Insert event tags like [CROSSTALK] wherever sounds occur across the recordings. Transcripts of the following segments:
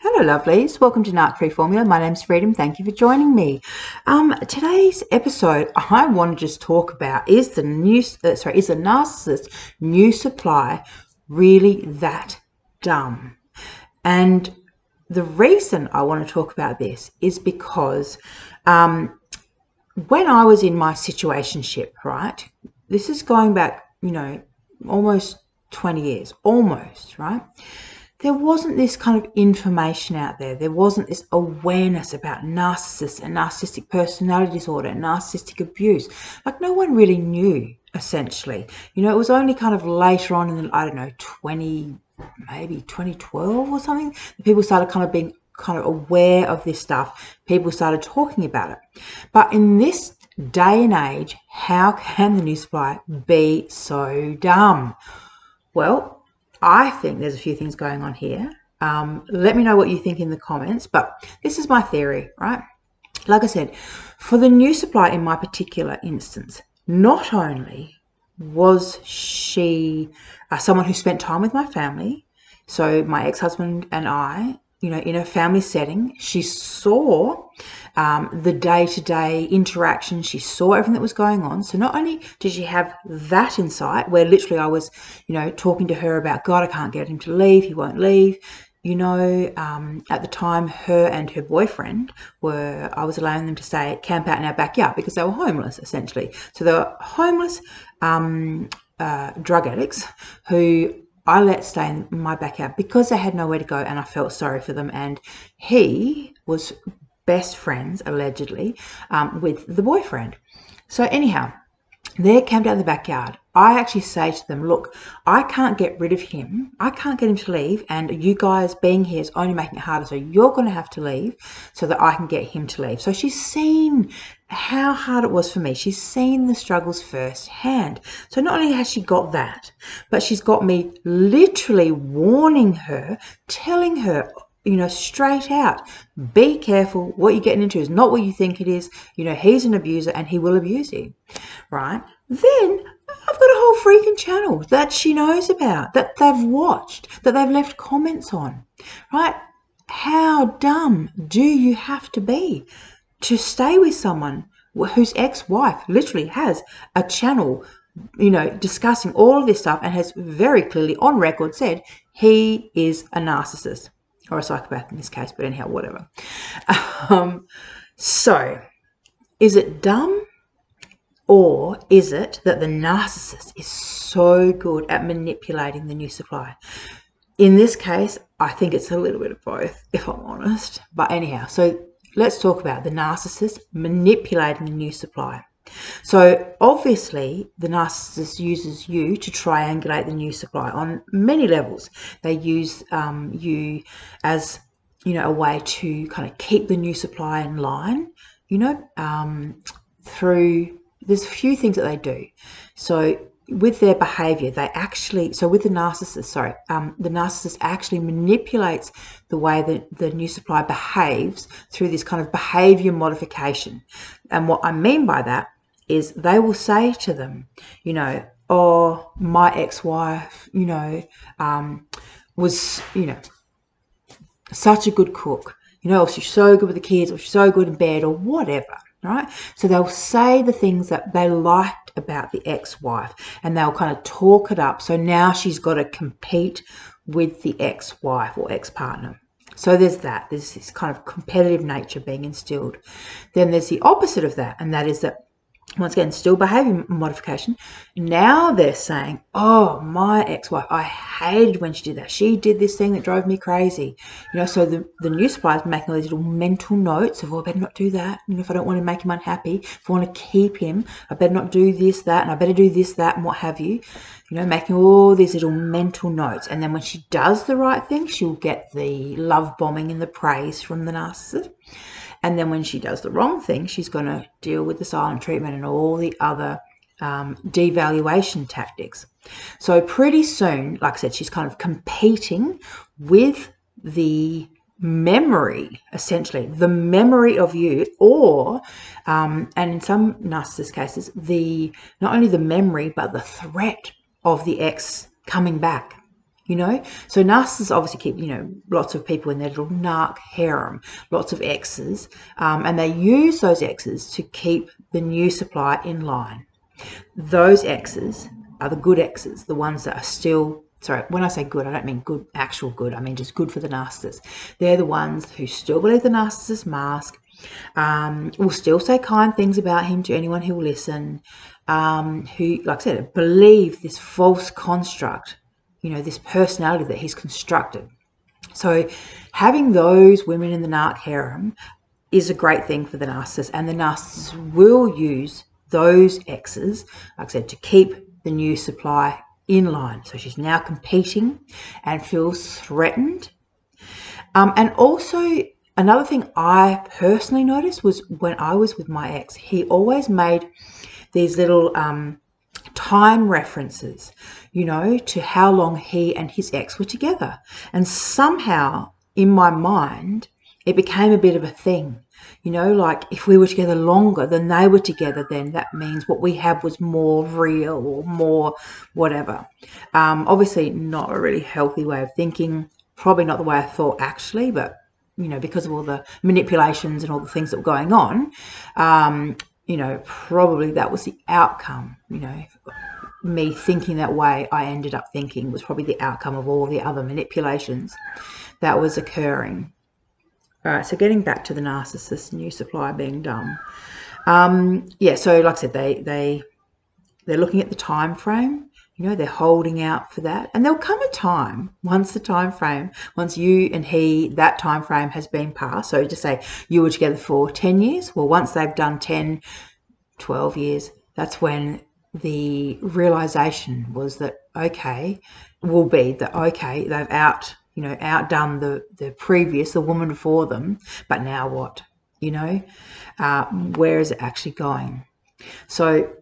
Hello, lovelies. Welcome to Narc Free Formula. My name's Freedom. Thank you for joining me. Um, today's episode, I want to just talk about is the new, uh, sorry, is the narcissist new supply really that dumb? And the reason I want to talk about this is because um, when I was in my situationship, right, this is going back, you know, almost 20 years, almost, right? There wasn't this kind of information out there. There wasn't this awareness about narcissists and narcissistic personality disorder and narcissistic abuse. Like no one really knew, essentially. You know, it was only kind of later on in the, I don't know, 20, maybe 2012 or something, that people started kind of being kind of aware of this stuff. People started talking about it. But in this day and age, how can the new supply be so dumb? Well, I think there's a few things going on here. Um, let me know what you think in the comments, but this is my theory, right? Like I said, for the new supply in my particular instance, not only was she uh, someone who spent time with my family, so my ex husband and I, you know, in a family setting, she saw um, the day to day interaction. She saw everything that was going on. So not only did she have that insight, where literally I was, you know, talking to her about, God, I can't get him to leave. He won't leave. You know, um, at the time, her and her boyfriend were, I was allowing them to stay, camp out in our backyard because they were homeless, essentially. So they were homeless um, uh, drug addicts who I let stay in my backyard because they had nowhere to go and I felt sorry for them. And he was best friends, allegedly, um, with the boyfriend. So, anyhow, they're camped out in the backyard. I actually say to them, Look, I can't get rid of him. I can't get him to leave. And you guys being here is only making it harder. So you're going to have to leave so that I can get him to leave. So she's seen how hard it was for me. She's seen the struggles firsthand. So not only has she got that, but she's got me literally warning her, telling her you know, straight out. Be careful. What you're getting into is not what you think it is. You know, he's an abuser and he will abuse you, right? Then I've got a whole freaking channel that she knows about, that they've watched, that they've left comments on, right? How dumb do you have to be to stay with someone whose ex wife literally has a channel, you know, discussing all of this stuff and has very clearly on record said he is a narcissist? or a psychopath in this case, but anyhow, whatever. [LAUGHS] Um, so, is it dumb or is it that the narcissist is so good at manipulating the new supply? In this case, I think it's a little bit of both, if I'm honest. But anyhow, so let's talk about the narcissist manipulating the new supply. So obviously, the narcissist uses you to triangulate the new supply on many levels. They use um, you as you know a way to kind of keep the new supply in line. You know, um, through there's a few things that they do. So with their behavior, they actually, so with the narcissist, sorry, um, the narcissist actually manipulates the way that the new supply behaves through this kind of behavior modification. And what I mean by that is they will say to them, you know, oh, my ex wife, you know, um, was, you know, such a good cook, you know, or she's so good with the kids, or she's so good in bed, or whatever, right? So they'll say the things that they liked about the ex wife and they'll kind of talk it up. So now she's got to compete with the ex wife or ex partner. So there's that. There's this kind of competitive nature being instilled. Then there's the opposite of that, and that is that once again, still behavior modification. Now they're saying, oh, my ex wife, I hated when she did that. She did this thing that drove me crazy. You know, so the, the new supply is making all these little mental notes of, oh, I better not do that. Know, if I don't want to make him unhappy, if I want to keep him, I better not do this, that, and I better do this, that, and what have you. You know, making all these little mental notes. And then when she does the right thing, she'll get the love bombing and the praise from the narcissist. And then when she does the wrong thing, she's going to deal with the silent treatment and all the other um, devaluation tactics. So pretty soon, like I said, she's kind of competing with the memory, essentially, the memory of you, or, um, and in some narcissist cases, the not only the memory but the threat of the ex coming back. You know? So narcissists obviously keep you know lots of people in their little narc harem lots of exes um, and they use those exes to keep the new supply in line. Those exes are the good exes the ones that are still sorry when i say good i don't mean good actual good i mean just good for the narcissist. They're the ones who still believe the narcissist mask um, will still say kind things about him to anyone who will listen um, who like i said believe this false construct you know, this personality that he's constructed. So having those women in the narc harem is a great thing for the narcissist, and the narcissist will use those exes, like I said, to keep the new supply in line. So she's now competing and feels threatened. Um, and also, another thing I personally noticed was when I was with my ex, he always made these little um, time references, you know, to how long he and his ex were together. And somehow in my mind, it became a bit of a thing. You know, like if we were together longer than they were together, then that means what we had was more real or more whatever. Um, obviously, not a really healthy way of thinking. Probably not the way I thought actually, but you know, because of all the manipulations and all the things that were going on, um, you know, probably that was the outcome, you know, me thinking that way, I ended up thinking was probably the outcome of all the other manipulations that was occurring. All right, so getting back to the narcissist new supply being dumb. Um, yeah, so like I said, they they they're looking at the time frame you know they're holding out for that. And there'll come a time once the time frame once you and he that time frame has been passed. So just say you were together for 10 years well once they've done 10 12 years that's when the realization was that okay will be that okay they've out you know outdone the the previous the woman before them but now what? You know? Uh, where is it actually going? So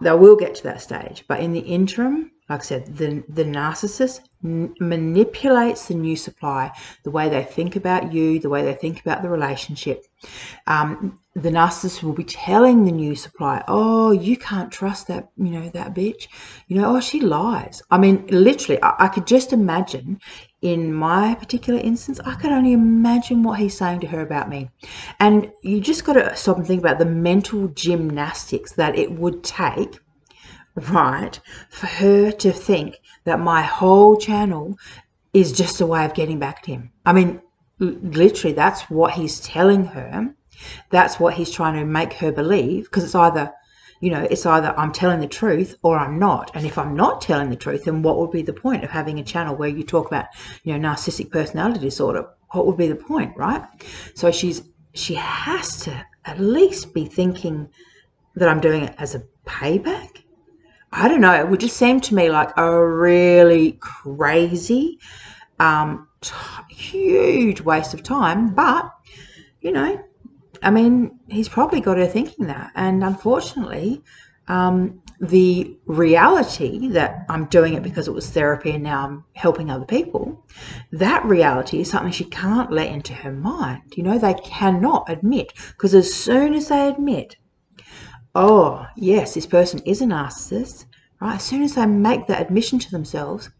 they will get to that stage. But in the interim, like I said, the, the narcissist manipulates the new supply, the way they think about you, the way they think about the relationship. Um, the narcissist will be telling the new supply, "Oh, you can't trust that, you know, that bitch. You know, oh, she lies." I mean, literally, I, I could just imagine. In my particular instance, I could only imagine what he's saying to her about me, and you just got to stop and think about the mental gymnastics that it would take right for her to think that my whole channel is just a way of getting back at him. I mean, literally, that's what he's telling her. That's what he's trying to make her believe because it's either, you know, it's either I'm telling the truth or I'm not. And if I'm not telling the truth, then what would be the point of having a channel where you talk about, you know, narcissistic personality disorder? What would be the point, right? So she's she has to at least be thinking that I'm doing it as a payback I don't know, it would just seem to me like a really crazy, um, t- huge waste of time. But, you know, I mean, he's probably got her thinking that. And unfortunately, um, the reality that I'm doing it because it was therapy and now I'm helping other people, that reality is something she can't let into her mind. You know, they cannot admit because as soon as they admit oh, yes, this person is a narcissist, right? As soon as they make that admission to themselves,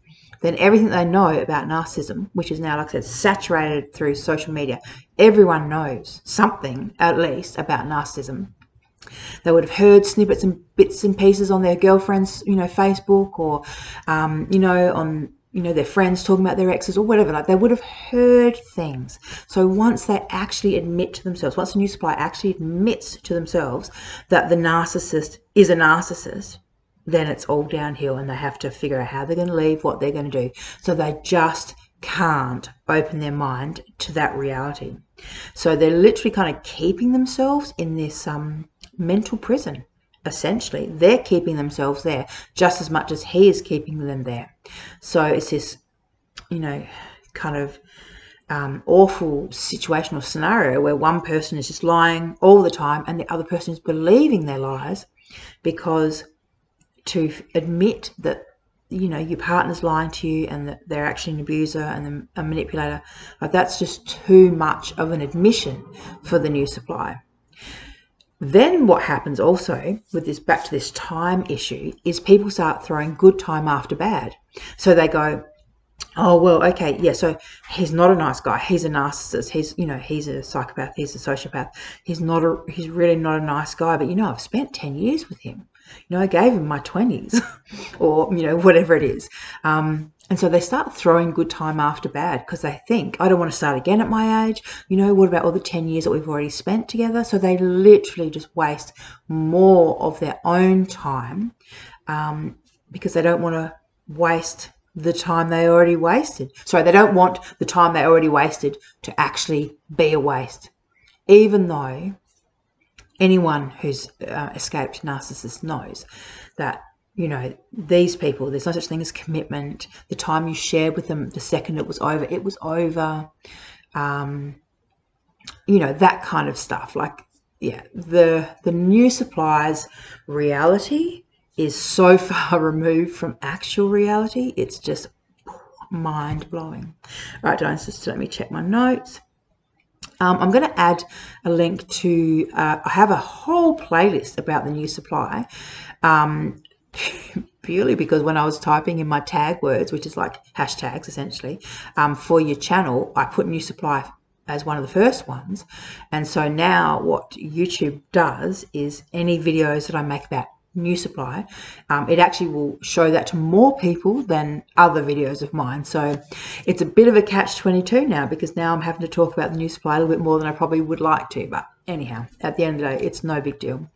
then everything they know about narcissism, which is now, like I said, saturated through social media, everyone knows something at least about narcissism. They would have heard snippets and bits and pieces on their girlfriend's, you know, Facebook or, um, you know, on you know, their friends talking about their exes or whatever, like they would have heard things. So once they actually admit to themselves, once a new supply actually admits to themselves that the narcissist is a narcissist, then it's all downhill and they have to figure out how they're going to leave, what they're going to do. So they just can't open their mind to that reality. So they're literally kind of keeping themselves in this um, mental prison essentially. They're keeping themselves there just as much as he is keeping them there. So it's this, you know, kind of um, awful situational scenario where one person is just lying all the time and the other person is believing their lies because to admit that you know your partner's lying to you and that they're actually an abuser and a manipulator like that's just too much of an admission for the new supply then what happens also with this back to this time issue is people start throwing good time after bad. So they go, oh well okay yeah so he's not a nice guy. He's a narcissist. He's you know he's a psychopath. He's a sociopath. He's not a he's really not a nice guy but you know i've spent 10 years with him. You know i gave him my 20s [LAUGHS] or you know whatever it is. Um, and so they start throwing good time after bad because they think, I don't want to start again at my age. You know, what about all the 10 years that we've already spent together? So they literally just waste more of their own time um, because they don't want to waste the time they already wasted. Sorry, they don't want the time they already wasted to actually be a waste. Even though anyone who's uh, escaped narcissist knows that you know these people there's no such thing as commitment the time you shared with them the second it was over it was over um, you know that kind of stuff like yeah the the new supplies reality is so [LAUGHS] far removed from actual reality it's just mind blowing all right guys just let me check my notes um, I'm going to add a link to, uh, I have a whole playlist about the new supply. Um, [LAUGHS] purely because when I was typing in my tag words, which is like hashtags essentially, um, for your channel, I put new supply as one of the first ones. And so now what YouTube does is any videos that I make about new supply, um, it actually will show that to more people than other videos of mine. So it's a bit of a catch 22 now because now I'm having to talk about the new supply a little bit more than I probably would like to. But anyhow, at the end of the day, it's no big deal.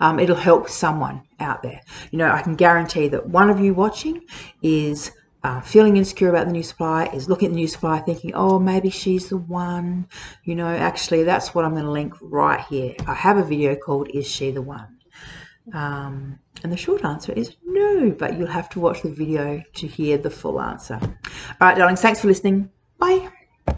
Um, it'll help someone out there. You know, I can guarantee that one of you watching is uh, feeling insecure about the new supply, is looking at the new supply thinking, oh, maybe she's the one. You know, actually, that's what I'm going to link right here. I have a video called Is She the One? Um, and the short answer is no, but you'll have to watch the video to hear the full answer. All right, darlings, thanks for listening. Bye.